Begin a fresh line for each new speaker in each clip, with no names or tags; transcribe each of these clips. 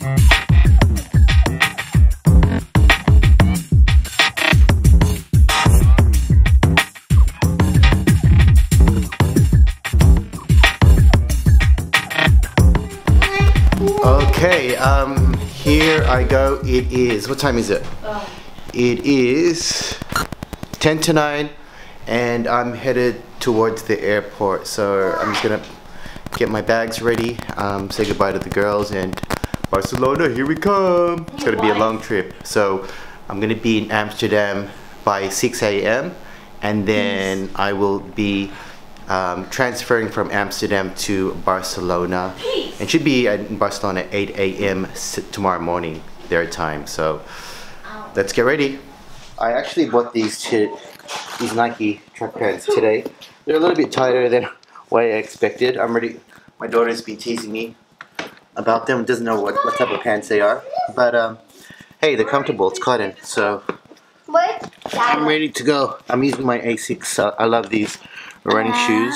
Okay, um, here I go. It is, what time is it? It is 10 to 9 and I'm headed towards the airport. So I'm just gonna get my bags ready, um, say goodbye to the girls and Barcelona, here we come. It's gonna be a long trip. So I'm gonna be in Amsterdam by 6 a.m. and then I will be um, transferring from Amsterdam to Barcelona. And should be in Barcelona at 8 a.m. tomorrow morning, their time. So let's get ready. I actually bought these to, these Nike track pants today. They're a little bit tighter than what I expected. I'm ready. My daughter's been teasing me about them. Doesn't know what, what type of pants they are, but um, hey, they're comfortable. It's cotton, so
What?
I'm ready to go. I'm using my Asics. Uh, I love these running shoes.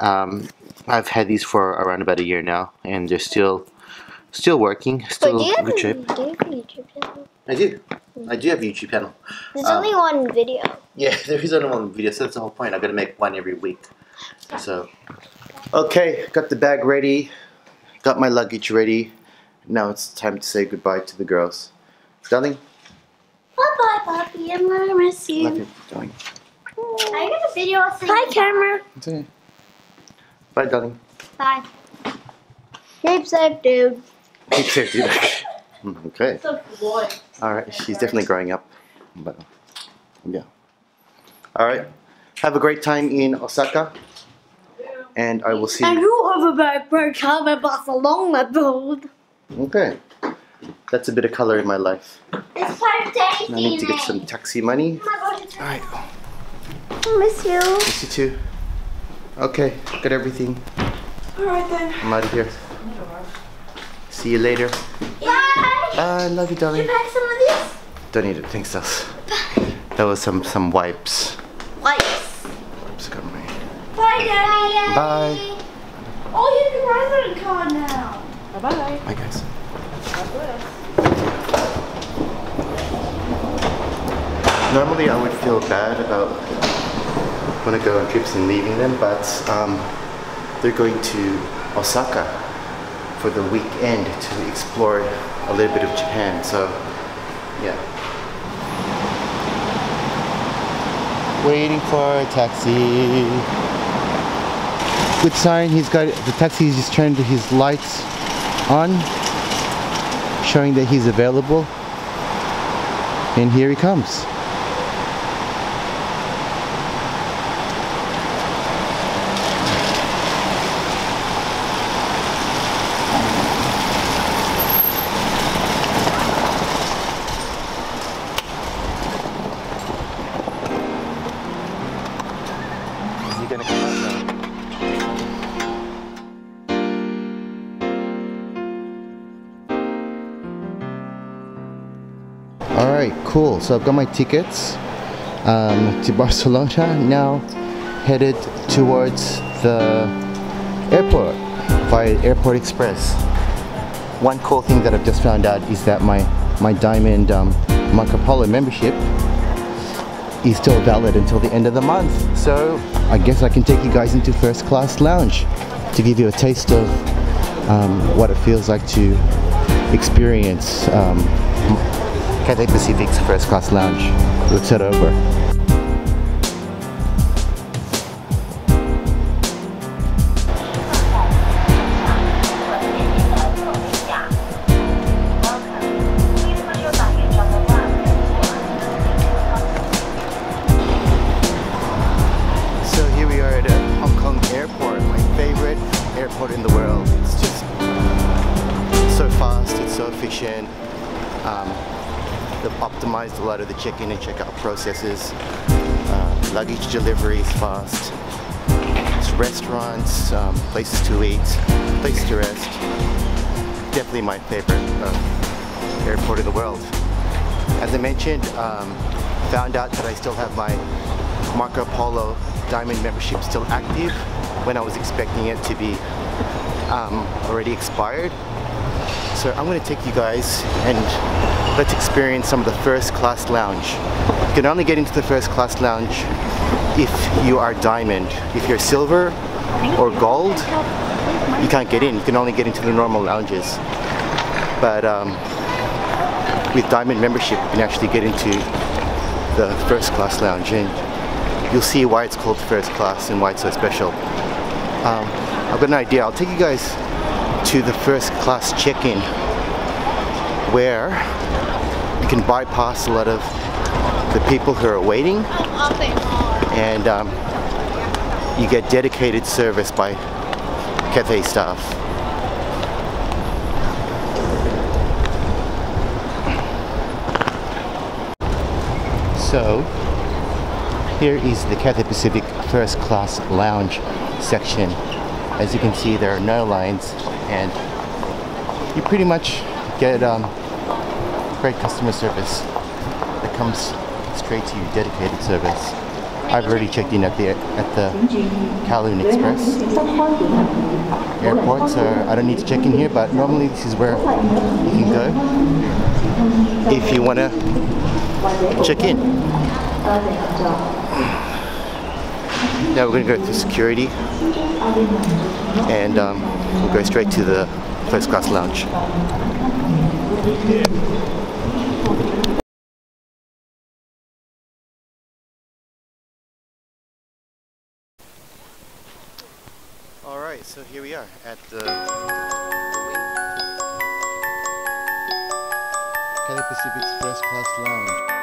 Um, I've had these for around about a year now, and they're still still working. Still good shape.
do you have a YouTube channel?
I do. I do have a YouTube channel.
There's
Um,
only one video.
Yeah, there is only one video, so that's the whole point. I gotta make one every week. So, okay, got the bag ready, got my luggage ready. Now it's time to say goodbye to the girls. Darling,
Bye bye, Poppy. I'm gonna miss you.
love you. Darling.
I got a video of Hi, camera.
It's okay. Bye, darling.
Bye. Keep safe, dude.
Keep safe, dude. Okay.
So boy.
All right, she's definitely growing up. But yeah. All right. Have a great time in Osaka, and I will see
And
you.
you have a very great time in Barcelona, dude.
Okay. That's a bit of color in my life.
It's birthday,
I need to get some taxi money. All right.
I miss you.
Miss you too. Okay, got everything.
Alright then.
I'm out of here. See you later.
Bye.
Bye. Love you, darling.
Can I have some of this?
Don't need it. Thanks, else. That was some some wipes.
Wipes.
Wipes got my.
Bye, Daddy.
Bye.
Oh, you have your resident card now.
Bye bye.
Bye, guys.
God bless.
Normally, I would feel bad about when I go on trips and leaving them, but um, they're going to Osaka for the weekend to explore a little bit of Japan. So, yeah. Waiting for a taxi. Good sign. He's got the taxi. He's just turned his lights on, showing that he's available. And here he comes. All right, cool. So I've got my tickets um, to Barcelona. Now headed towards the airport via Airport Express. One cool thing that I've just found out is that my my Diamond um, Marco Polo membership is still valid until the end of the month. So I guess I can take you guys into first class lounge to give you a taste of um, what it feels like to experience um, Cathay Pacific's first class lounge. Let's head over. Check-in and check-out processes. Uh, luggage delivery is fast. Restaurants, um, places to eat, places to rest. Definitely my favorite uh, airport in the world. As I mentioned, um, found out that I still have my Marco Polo Diamond membership still active when I was expecting it to be um, already expired. So I'm going to take you guys and let's experience some of the first class lounge. You can only get into the first class lounge if you are diamond. If you're silver or gold, you can't get in. You can only get into the normal lounges. But um, with diamond membership, you can actually get into the first class lounge and you'll see why it's called first class and why it's so special. Um, I've got an idea. I'll take you guys to the first class check-in where you can bypass a lot of the people who are waiting and um, you get dedicated service by Cathay staff. So here is the Cathay Pacific First Class Lounge section. As you can see, there are no lines, and you pretty much get um, great customer service that comes straight to you, dedicated service. I've already checked in at the at the Kowloon Express airport, so I don't need to check in here. But normally, this is where you can go if you want to check in. Now we're going to go through security and um, we'll go straight to the first class lounge. Alright, so here we are at the Cathay Pacific's first class lounge.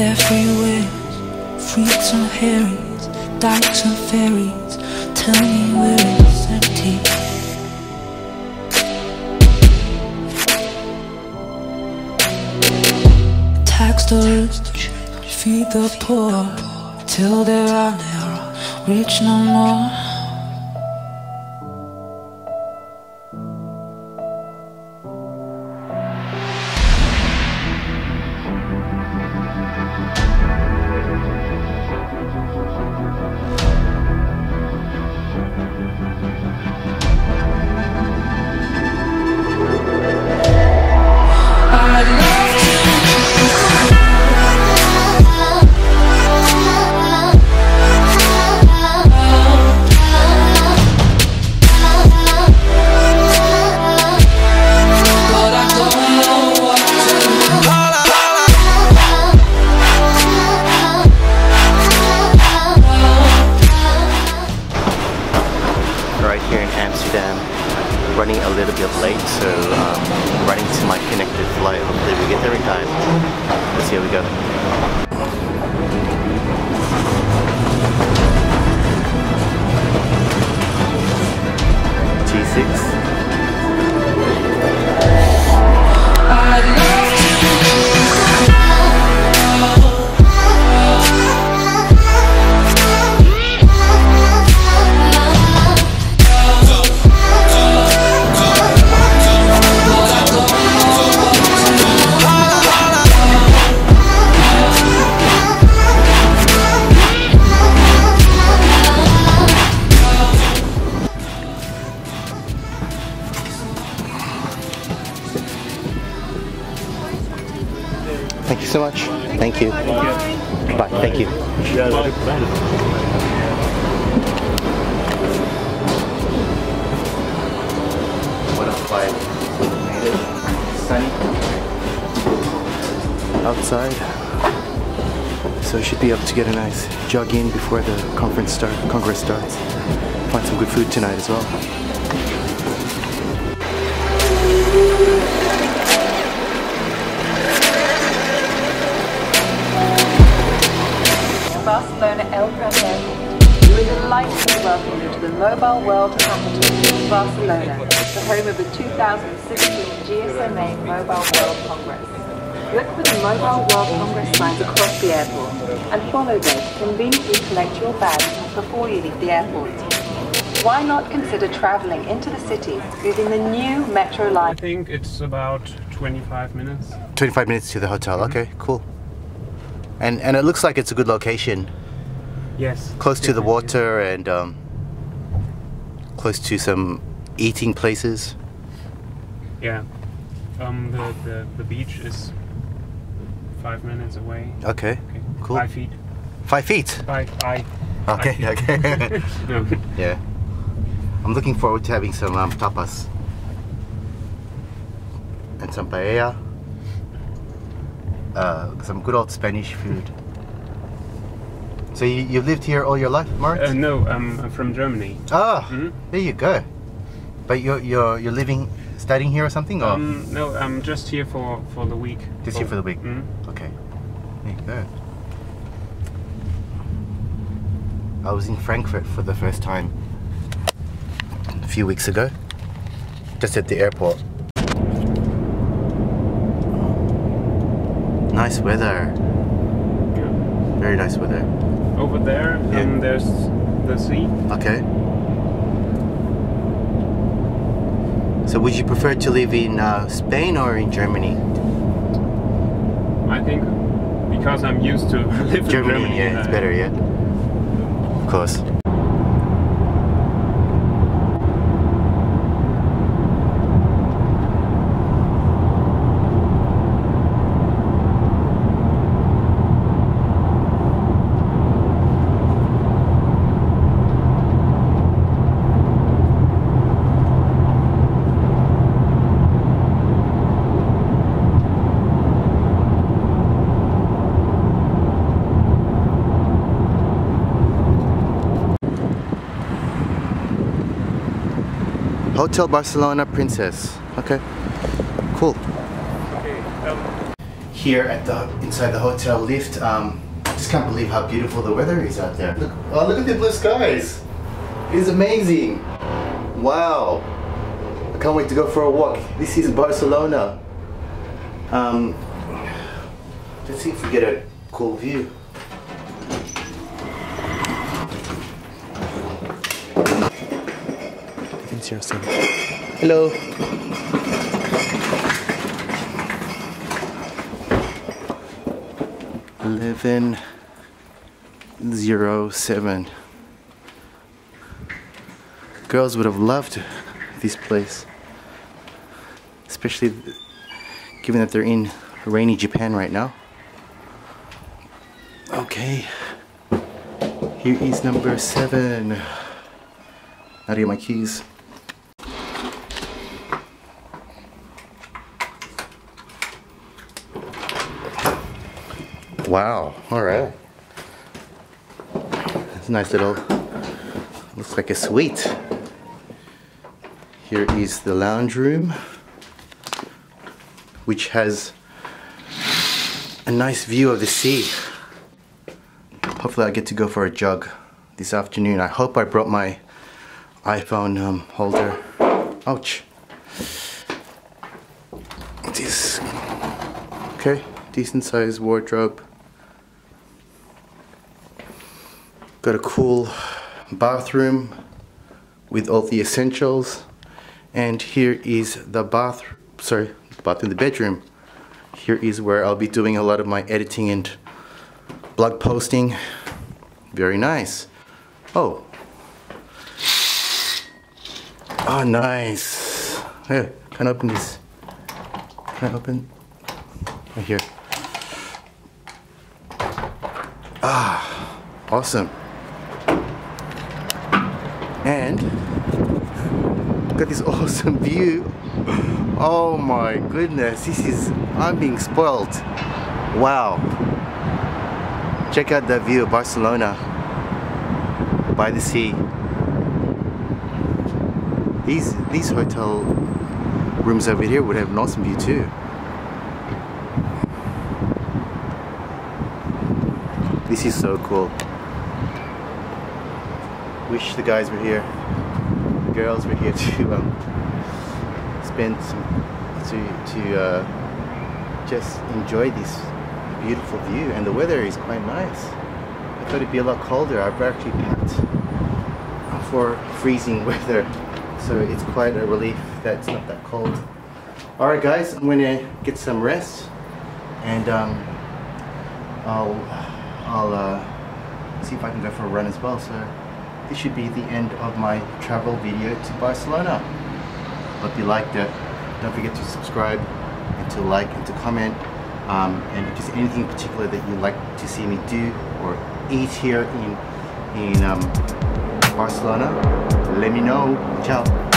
Everywhere. Freaks and Harrys, dykes and fairies, tell me where it's empty. Tax the rich, feed the poor, till there are rich no more.
Right here in Amsterdam. Running a little bit late, so um, running to my connected flight. Hopefully we get there in time. Let's see how we go. G6. So I should be able to get a nice jog in before the conference start congress starts. Find some good food tonight as well.
Barcelona El Prat Airport. We are delighted to welcome you to the Mobile World Capital, Barcelona, the home of the 2016 GSMA Mobile World Congress. Look for the Mobile World Congress signs across the airport and follow them to conveniently collect your bags before you leave the airport. Why not consider traveling into the city using the new metro line?
I think it's about 25 minutes.
25 minutes to the hotel. Okay, cool. And and it looks like it's a good location,
Yes.
close to the
definitely.
water and um, close to some eating places.
Yeah. Um, the, the, the beach is five minutes away.
Okay,
Okay.
Cool.
Five feet.
five feet.
Five. I.
Okay,
Five feet.
okay.
No.
yeah. I'm looking forward to having some um, tapas and some paella. Uh, some good old Spanish food. So you, you've lived here all your life, Mark?
Uh, no, um, I'm from Germany.
Ah,
Mhm.
there you go. But you're you're you're living, studying here or something, or
Um, no, I'm just here for, for the week.
just here for the week?
Mhm.
Okay, there you go. I was in Frankfurt for the first time a few weeks ago, just at the airport. Nice weather,
Yeah.
very nice weather.
Over there,
Yeah.
um, there's the sea.
Okay. So would you prefer to live in uh, Spain or in Germany?
I think because I'm used to live
Germany,
in Germany.
yeah, it's
uh,
better, yeah. Of course. Hotel Barcelona Princess. Okay. Cool. Here at the inside the hotel lift, um, I just can't believe how beautiful the weather is out there. Look, oh, look at the blue skies. It's amazing. Wow. I can't wait to go for a walk. This is Barcelona. Um, let's see if we get a cool view. Hello. Eleven zero seven. Girls would have loved this place, especially given that they're in rainy Japan right now. Okay, here is number seven. Now to get my keys. Wow, alright. It's a nice little, looks like a suite. Here is the lounge room, which has a nice view of the sea. Hopefully I get to go for a jog this afternoon. I hope I brought my iPhone um, holder. Ouch. This, okay, decent sized wardrobe. Got a cool bathroom with all the essentials. And here is the bath, sorry, bathroom, the bedroom. Here is where I'll be doing a lot of my editing and blog posting. Very nice. Oh. Oh, nice. Here, can I open this? Can I open? Right here. Ah, awesome. And got this awesome view. Oh my goodness, this is, I'm being spoiled. Wow. Check out that view of Barcelona by the sea. These, these hotel rooms over here would have an awesome view too. This is so cool. Wish the guys were here, the girls were here to um, spend some, to, to uh, just enjoy this beautiful view and the weather is quite nice. I thought it'd be a lot colder. I've actually packed for freezing weather so it's quite a relief that it's not that cold. Alright guys, I'm gonna get some rest and um, I'll, I'll uh, see if I can go for a run as well. So this should be the end of my travel video to Barcelona. Hope you liked it. Don't forget to subscribe and to like and to comment. Um, and if there's anything in particular that you'd like to see me do or eat here in, in um, Barcelona, let me know. Ciao.